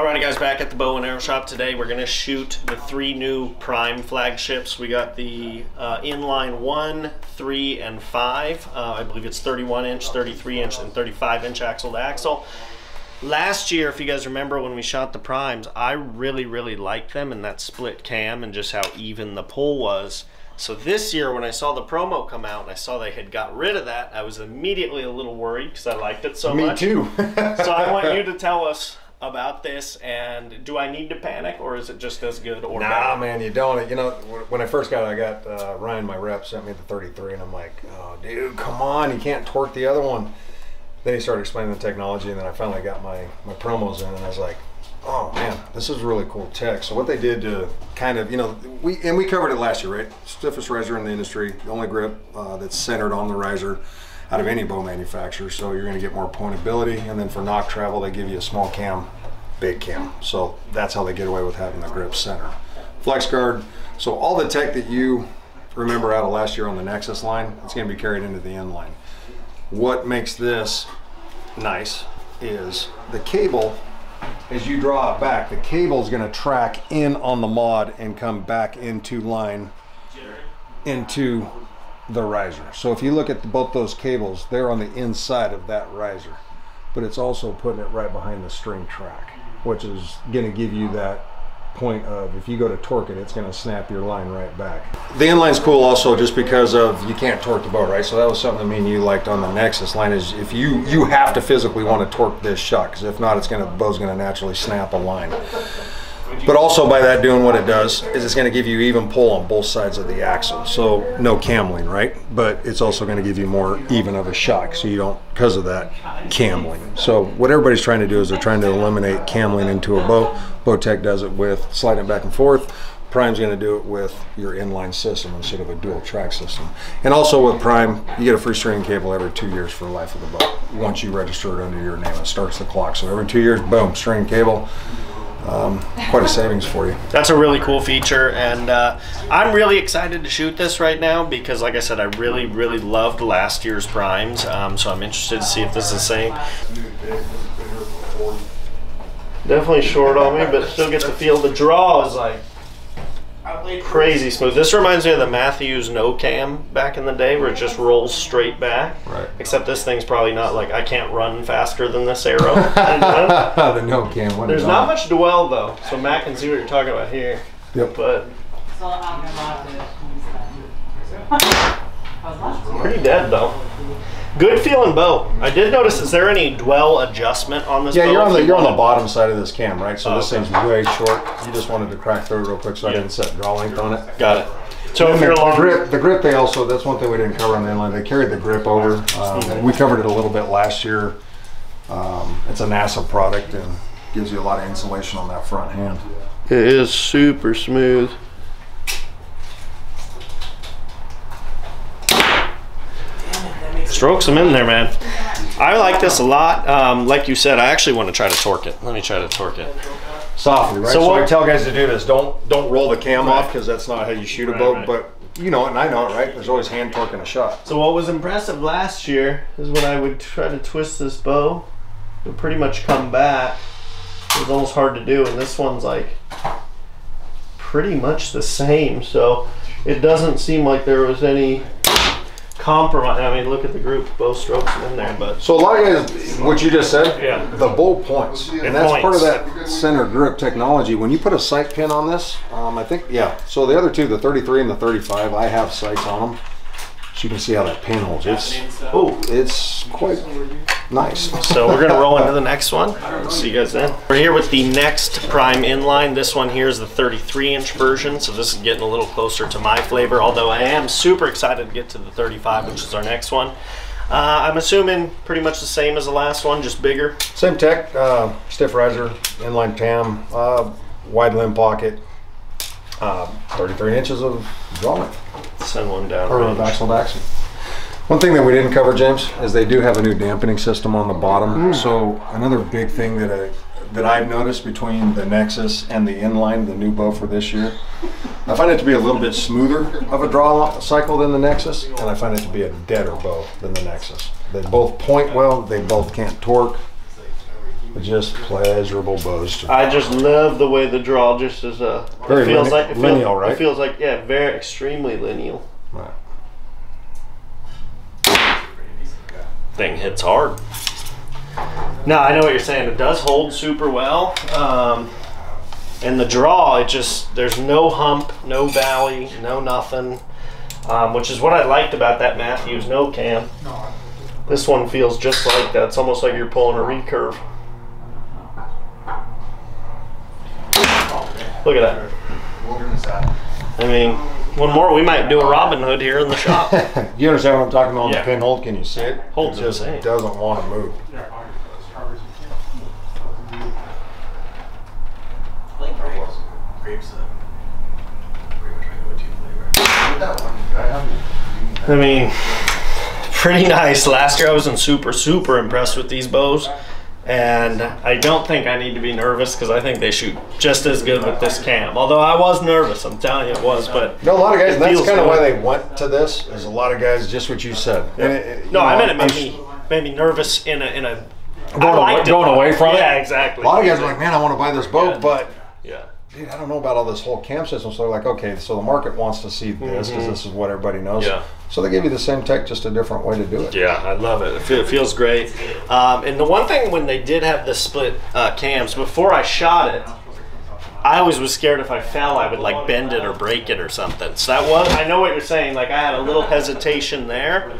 Alrighty guys, back at the Bow and Arrow Shop today. We're gonna shoot the three new Prime flagships. We got the uh, inline one, three, and five. Uh, I believe it's 31 inch, 33 inch, and 35 inch axle to axle. Last year, if you guys remember when we shot the Primes, I really, really liked them and that split cam and just how even the pull was. So this year, when I saw the promo come out and I saw they had got rid of that, I was immediately a little worried because I liked it so Me much. too. so I want you to tell us about this and do I need to panic or is it just as good or Nah, better? man, you don't. You know, when I first got it, I got uh, Ryan, my rep, sent me the 33, and I'm like, oh, dude, come on, you can't torque the other one. Then he started explaining the technology, and then I finally got my, my promos in, and I was like, oh, man, this is really cool tech. So what they did to kind of, you know, we and we covered it last year, right? Stiffest riser in the industry, the only grip uh, that's centered on the riser out of any bow manufacturer. So you're going to get more pointability, and then for nock travel, they give you a small cam, big cam. So that's how they get away with having the grip center. Flex guard. So all the tech that you remember out of last year on the Nexus line, it's going to be carried into the inline. What makes this nice is the cable. As you draw it back, the cable is going to track in on the mod and come back into line into the riser. So if you look at both those cables, they're on the inside of that riser, but it's also putting it right behind the string track, which is going to give you that point of if you go to torque it, it's going to snap your line right back. The inline's cool also just because of you can't torque the bow, right? So that was something that me and you liked on the Nexus line is if you you have to physically want to torque this shot because if not, it's going to bow's going to naturally snap a line. But also by that doing what it does is it's going to give you even pull on both sides of the axle. So no camling, right? But it's also going to give you more even of a shock. So you don't, because of that, camling. So what everybody's trying to do is they're trying to eliminate camling into a bow. Bowtech does it with sliding it back and forth. Prime's going to do it with your inline system instead of a dual track system. And also with Prime, you get a free string cable every two years for the life of the bow. Once you register it under your name, it starts the clock. So every two years, boom, string cable um, quite a savings for you. That's a really cool feature, and uh, I'm really excited to shoot this right now because, like I said, I really, really loved last year's primes. Um, so I'm interested to see if this is the same. Definitely short on me, but still get the feel. The draw is like crazy smooth. This reminds me of the Mathews No Cam back in the day, where it just rolls straight back. Right. Except this thing's probably not like I can't run faster than this arrow. the no cam. what There's not on? much dwell though, so Matt can see what you're talking about here. Yep. But So I'm gonna pretty dead though. Good feeling bow. I did notice. Is there any dwell adjustment on this? Yeah, bow you're on the you you're on the bottom side of this cam, right? So Oh, this okay. thing's way short. You just wanted to crack through it real quick, so I didn't set draw length on it. Got it. So if you're the, long, grip, the grip they also that's one thing we didn't cover on the inline. They carried the grip over. Um, we covered it a little bit last year. Um, it's a NASA product and gives you a lot of insulation on that front hand. it is super smooth. Strokes them in there, man. I like this a lot. Um, like you said, I actually want to try to torque it. Let me try to torque it. softly, right? So So, what- I tell guys to do is Don't don't roll the cam off because that's not how you shoot a Right, boat. right. But you know it, and I know it, right? There's always hand torquing a shot. So what was impressive last year is when I would try to twist this bow, it would pretty much come back. It was almost hard to do, and this one's like pretty much the same. So it doesn't seem like there was any compromise. I mean, look at the group, both strokes in there, but So a lot of guys, what you just said, Yeah. the bow points, and that's part points. of that center grip technology. When you put a sight pin on this, um, I think, yeah. So the other two, the 33 and the 35, I have sights on them. So you can see how that pin holds. It's, oh. it's quite nice. So we're gonna roll into the next one. We'll see you guys then. We're here with the next Prime inline. This one here is the 33 inch version, so this is getting a little closer to my flavor. Although I am super excited to get to the 35, which is our next one. Uh, I'm assuming pretty much the same as the last one, just bigger. Same tech, uh, stiff riser, inline cam, uh, wide limb pocket, uh, 33 inches of draw length. Send one down. or axle to axle. One thing that we didn't cover, James, is they do have a new dampening system on the bottom. Mm. So another big thing that I that I've noticed between the Nexus and the inline, the new bow for this year, I find it to be a little bit smoother of a draw cycle than the Nexus, and I find it to be a deader bow than the Nexus. They both point well. They both can't torque. just pleasurable bows. To I just love the way the draw just is a. Very it feels line- like it feels, lineal, right? It feels like yeah, very extremely lineal. Right. Thing hits hard. No, I know what you're saying. It does hold super well. Um, and the draw, it just there's no hump, no valley, no nothing. Um, which is what I liked about that Mathews no cam. This one feels just like that. It's almost like you're pulling a recurve. Look at that. I mean, one more, we might do a Robin Hood here in the shop. You understand what I'm talking about? Yeah. The pinhole, can you see it? Holds it just insane. doesn't want to move. Grapes. Pretty much my. That one. I I mean, pretty nice. Last year I was in super, super impressed with these bows. And I don't think I need to be nervous because I think they shoot just as good with this cam. Although I was nervous, I'm telling you it was. But No, a lot of guys. It That's feels kind of why they went to this. Is a lot of guys just what you said. And it- it- no, you I know, meant it made me made me nervous in a in a Going away- going away from it? Yeah, exactly. A lot of guys are like, man, I want to buy this boat, Yeah. but yeah. dude, I don't know about all this whole cam system. So they're like, okay, so the market wants to see this because mm-hmm. this is what everybody knows. Yeah. So they give you the same tech, just a different way to do it. Yeah, I love it. It, fe- it feels great. Um, and the one thing when they did have the split uh, cams, before I shot it, I always was scared if I fell, I would like bend it or break it or something. So that was, I know what you're saying. Like I had a little hesitation there,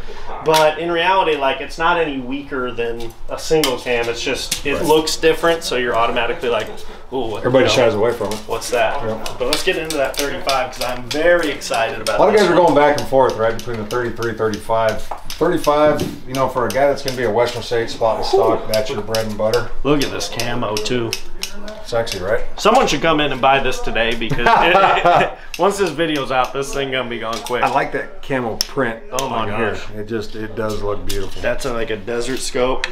but in reality, like it's not any weaker than a single cam. It's just it looks different, so you're automatically like, ooh, Everybody you know, shies away from it. What's that? But let's get into that 35 because I'm very excited about. it. A lot of guys are going back and forth, right, between the 33, 35. 35, you know, for a guy that's going to be a Western State spot and stalk, that's your bread and butter. Look at this camo too. Sexy, right? Someone should come in and buy this today because it, it- once this video's out, this thing gonna be gone quick. I like that camel print Oh my on gosh. here. It just, it does look beautiful. That's a, like a desert scope.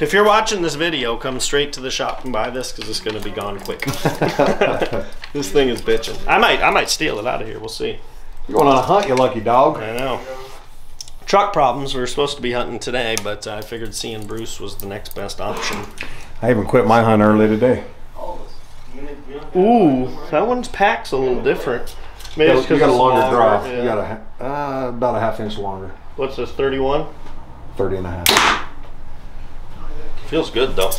If you're watching this video, come straight to the shop and buy this because it's gonna be gone quick. this thing is bitching. I might, I might steal it out of here. We'll see. You're going on a hunt, you lucky dog. I know. Truck problems. We were supposed to be hunting today, but I figured seeing Bruce was the next best option. I even quit my hunt early today. Ooh, that one's pack's a little different. Maybe it's You got a longer draw. yeah. You got a, uh, about a half inch longer. What's this? 31. 30 and a half. Feels good though.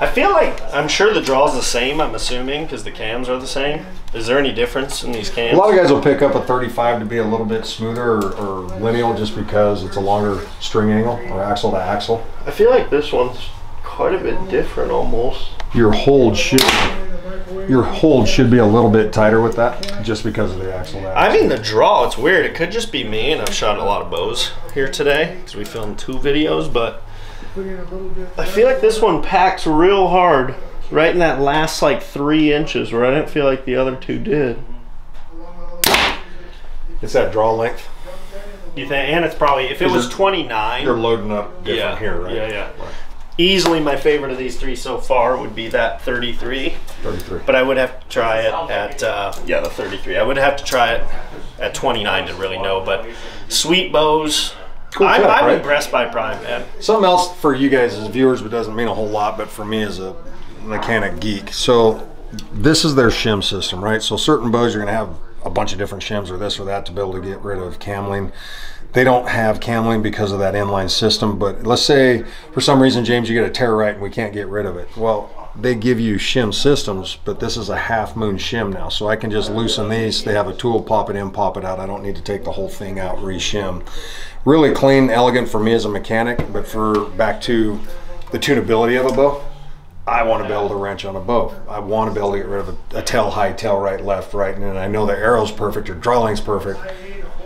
I feel like I'm sure the draw's the same. I'm assuming because the cams are the same. Is there any difference in these cams? A lot of guys will pick up a 35 to be a little bit smoother or, or lineal just because it's a longer string angle or axle to axle. I feel like this one's quite a bit different almost. Your hold should your hold should be a little bit tighter with that just because of the axle to. I mean the draw. It's weird. It could just be me, and I've shot a lot of bows here today because we filmed two videos. But I feel like this one packs real hard, right in that last like three inches, where I didn't feel like the other two did. It's that draw length. You think? And it's probably if it was 29. You're loading up different yeah, here, right? Yeah, yeah. Easily my favorite of these three so far would be that 33, 33. but I would have to try it at uh, yeah the 33. I would have to try it at 29 to really know. But sweet bows, Cool I'm, I'm right? impressed by Prime, man. Something else for you guys as viewers, but doesn't mean a whole lot, but for me as a mechanic geek. So this is their shim system, right? So certain bows you're gonna have a bunch of different shims or this or that to be able to get rid of camling. They don't have camling because of that inline system, but let's say for some reason, James, you get a tear right and we can't get rid of it. Well, they give you shim systems, but this is a half moon shim now. So I can just loosen these. They have a tool, pop it in, pop it out. I don't need to take the whole thing out, re-shim. Really clean, elegant for me as a mechanic, but for back to the tunability of a bow, I want to be able to wrench on a bow. I want to be able to get rid of a, a tail high, tail right, left, right, and then I know the arrow's perfect, your draw length's perfect.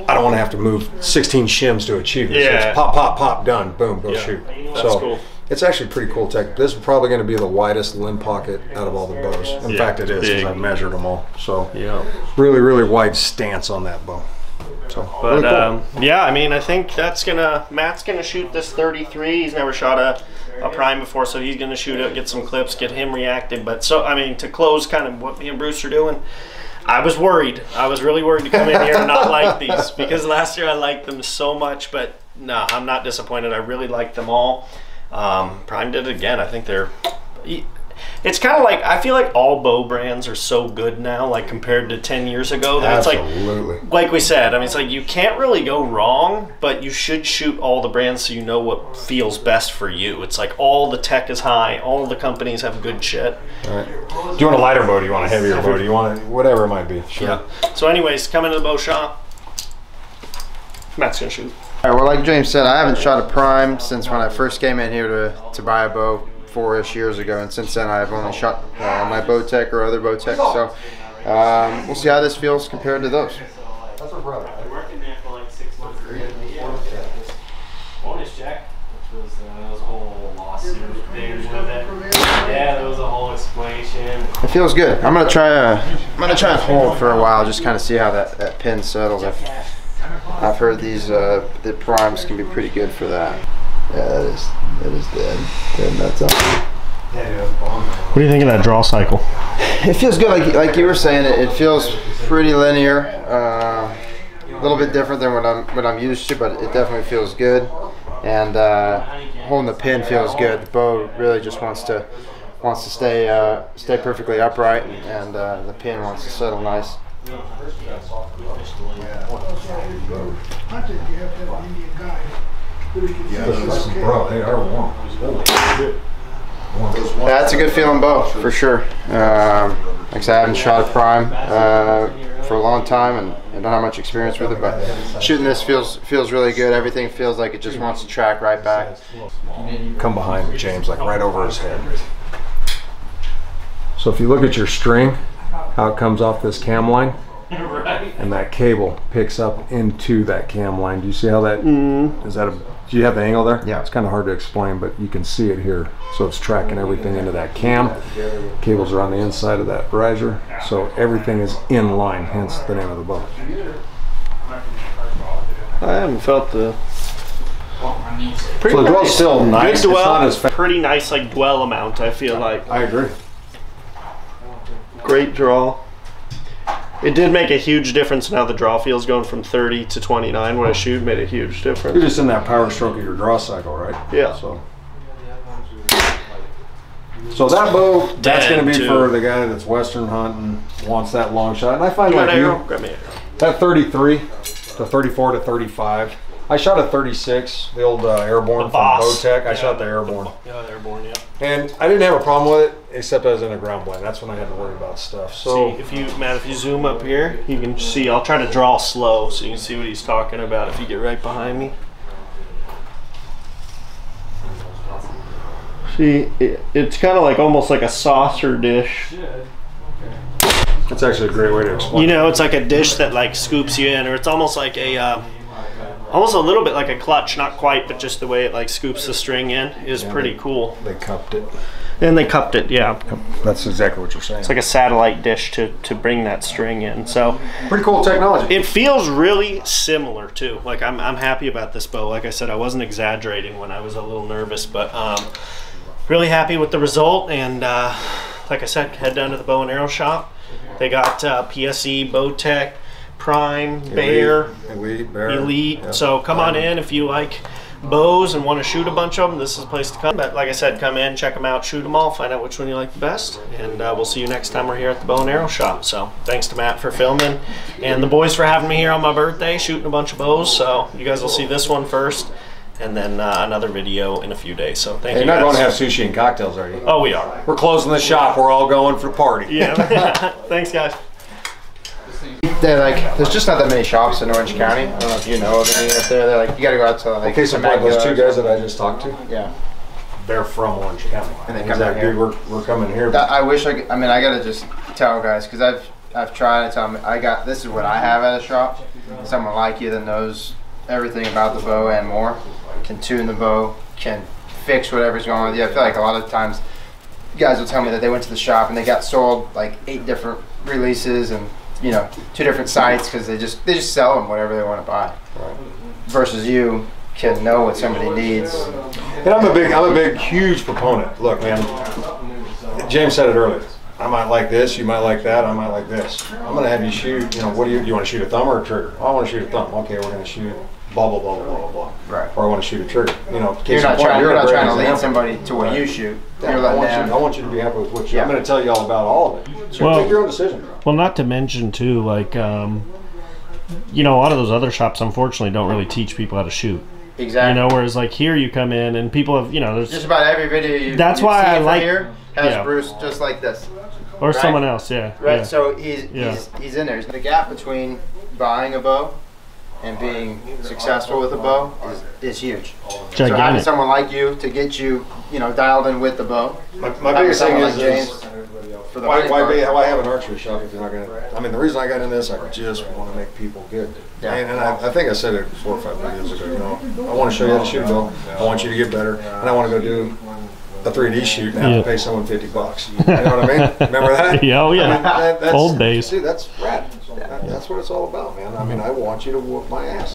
I don't want to have to move 16 shims to achieve it. So Yeah. it's pop, pop, pop, done, boom, go Yeah. shoot. That's so cool. it's actually pretty cool tech. This is probably going to be the widest limb pocket out of all the bows. In Yeah, fact, it is because. I've measured them all. So Yeah. really, really wide stance on that bow. So But really cool. um, yeah, I mean, I think that's gonna Matt's gonna shoot this 33. He's never shot a, a prime before, so he's gonna shoot it, get some clips, get him reacted. But so I mean, to close kind of what me and Bruce are doing. I was worried. I was really worried to come in here and not like these because last year I liked them so much. But no, I'm not disappointed. I really like them all. Um, Prime did it again. I think they're it's kind of like I feel like all bow brands are so good now, like compared to ten years ago. That it's like like we said, I mean, it's like you can't really go wrong, but you should shoot all the brands so you know what feels best for you. It's like all the tech is high, all the companies have good shit. All right. Do you want a lighter bow? Do you want a heavier bow? Do you want a, whatever it might be? Sure. So, anyways, come into the bow shop. Matt's gonna shoot. All right, well, like James said, I haven't shot a prime since when I first came in here to, to buy a bow four-ish years ago, and since then I've only shot uh, my Bowtech or other Bowtech. So um, we'll see how this feels compared to those. That's our brother. working there for like six months. Bonus check, which was uh, there was a whole lawsuit thing with it. Yeah, there was a whole explanation. It feels good. I'm gonna try a, I'm gonna try and hold for a while, just kind of see how that, that pin settles. I've, I've heard these uh, the primes can be pretty good for that. Yeah, that is that is dead. Dead nuts up. What do you think of that draw cycle? It feels good, like like you were saying. It, it feels pretty linear. Uh, a little bit different than what I'm what I'm used to, but it definitely feels good. And uh, holding the pin feels good. The bow really just wants to wants to stay uh, stay perfectly upright, and, and uh, the pin wants to settle nice. Bro, they are warm. Holy shit. Yeah, that's a good feeling bow for sure. Um, like I said, I haven't shot a prime uh, for a long time and, and don't have much experience with it, but shooting this feels feels really good. Everything feels like it just wants to track right back. Come behind me, James, like right over his head. So if you look at your string, how it comes off this cam line, and that cable picks up into that cam line. Do you see how that? Is that a? Do you have the angle there? Yeah. It's kind of hard to explain, but you can see it here. So it's tracking everything into that cam. Cables are on the inside of that riser, so everything is in line. Hence the name of the boat. I haven't felt the So the dwell's still nice. good It's dwell. not as pretty nice like dwell amount. I feel like I agree. great draw. It did make a huge difference now the draw feels going from 30 to 29 when I shoot made a huge difference. You're just in that power stroke of your draw cycle, right? Yeah. So. So that bow, that's going to be too. for the guy that's western hunting, wants that long shot. And I find You got like you, me an that 33 to 34 to 35. I shot a 36, the old uh, airborne The from Boss. Bowtech. I Yeah. shot the airborne, Yeah, airborne. Yeah. and I didn't have a problem with it, except I was in a ground blind. That's when I had to worry about stuff. So see if you Matt, if you zoom up here, you can see. I'll try to draw slow so you can see what he's talking about. If you get right behind me. See, it, it's kind of like almost like a saucer dish. it's actually a great way to explain. You know, it's like a dish that like scoops you in, or it's almost like a, uh, almost a little bit like a clutch, not quite, but just the way it like scoops the string in is pretty cool. They cupped it. And they cupped it, yeah. That's exactly what you're saying. It's like a satellite dish to to bring that string in. So pretty cool technology. it feels really similar too. Like I'm I'm happy about this bow. Like I said, I wasn't exaggerating when I was a little nervous, but um, really happy with the result. And uh, like I said, head down to the bow and arrow shop. They got uh, PSE, Bowtech, Prime, Bear. Elite, Bear. elite. Yeah. So come on in if you like bows and want to shoot a bunch of them. This is the place to come. But like I said, come in, check them out, shoot them all, find out which one you like the best, and uh, we'll see you next time we're here at the Bow and Arrow Shop. So thanks to Matt for filming, and the boys for having me here on my birthday, shooting a bunch of bows. So you guys will see this one first, and then uh, another video in a few days. So thank You're you not going to have sushi and cocktails, are you? oh, we are. We're closing the shop. We're all going for the party. Yeah. thanks, guys. They're like, there's just not that many shops in Orange County. I don't know if you know of any up there. They're like, you got to go out to like. Okay, so those two guys that I just talked to, Yeah. they're from Orange County. And they come down here. dude, we're, we're coming here. That- I wish I. could- I mean, I gotta just tell guys because I've I've tried to tell them I got this is what I have at a shop. Someone like you that knows everything about the bow and more, can tune the bow, can fix whatever's going on with you. I feel like a lot of times guys will tell me that they went to the shop and they got sold like eight different releases and you know two different sights because they just they just sell them whatever they want to buy. Versus you can know what somebody needs. And I'm a big, I'm a big, huge proponent. Look, man, James said it earlier. I might like this, you might like that, I might like this. I'm gonna have you shoot. You know, what do you? You want to shoot a thumb or a trigger? I want to shoot a thumb. Okay, we're gonna shoot blah blah blah blah blah blah. Right. Or I want to shoot a trigger. You know, case You're not point, trying. You're a not trying to lead somebody to what Right. you shoot. Yeah, You're I letting want you. I want you to be happy with what you. Yeah. I'm going to tell you all about all of it. So Well- make your own decision. Well, not to mention too, like, um, you know, a lot of those other shops unfortunately don't really teach people how to shoot. Exactly. You know, whereas like here you come in and people have, you know, there's just about every video you. That's you've why seen I from like- here has yeah. Bruce just like this. or right. someone else, yeah, Right. yeah. So he's, Yeah. he's he's in there. The gap between buying a bow and being successful with a bow is, is huge. So having someone like you to get you, you know, dialed in with the bow. My, my biggest thing someone is, like is James for the why, hunting why, part. be, why have an archery shop if you're not going to? I mean, the reason I got in this, I just want to make people good. Yeah. And, and I, I think I said it four or five videos ago. You know, I want to show you how to shoot a bow. I want you to get better, and I want to go do a 3D shoot and have Yeah. to pay someone 50 bucks. You know what I mean? Remember that? Yeah, oh, yeah. I mean, that- that's- Old days. Dude, that's rad. That- that's what it's all about, man. I mean, I want you to whoop my ass.